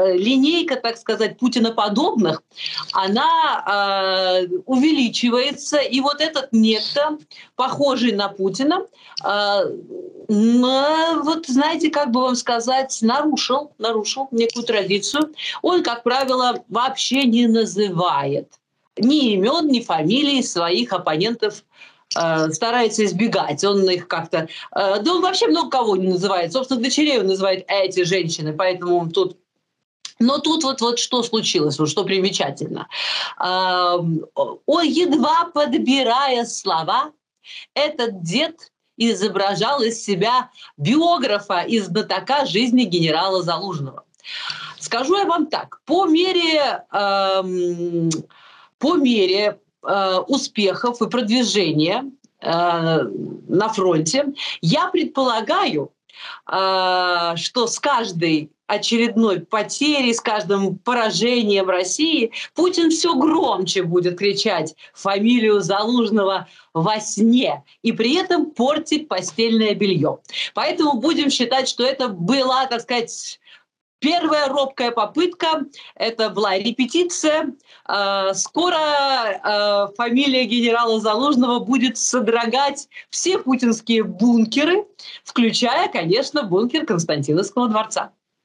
э, линейка, так сказать, путиноподобных, она э, увеличивается. И вот этот некто, похожий на Путина, э, вот знаете, как бы вам сказать, нарушил, нарушил некую традицию. Он, как правило, вообще не называет ни имен, ни фамилий своих оппонентов э, старается избегать. Он их как-то... Да он вообще много кого не называет. Собственно, дочерей он называет эти женщины, поэтому тут но тут вот, вот что случилось, вот что примечательно. Он едва подбирая слова, этот дед изображал из себя биографа и знатока жизни генерала Залужного. Скажу я вам так, по мере, э, по мере э, успехов и продвижения э, на фронте, я предполагаю, что с каждой очередной потери, с каждым поражением России, Путин все громче будет кричать фамилию Залужного во сне и при этом портить постельное белье. Поэтому будем считать, что это была, так сказать, Первая робкая попытка – это была репетиция. А, скоро а, фамилия генерала Залужного будет содрогать все путинские бункеры, включая, конечно, бункер Константиновского дворца.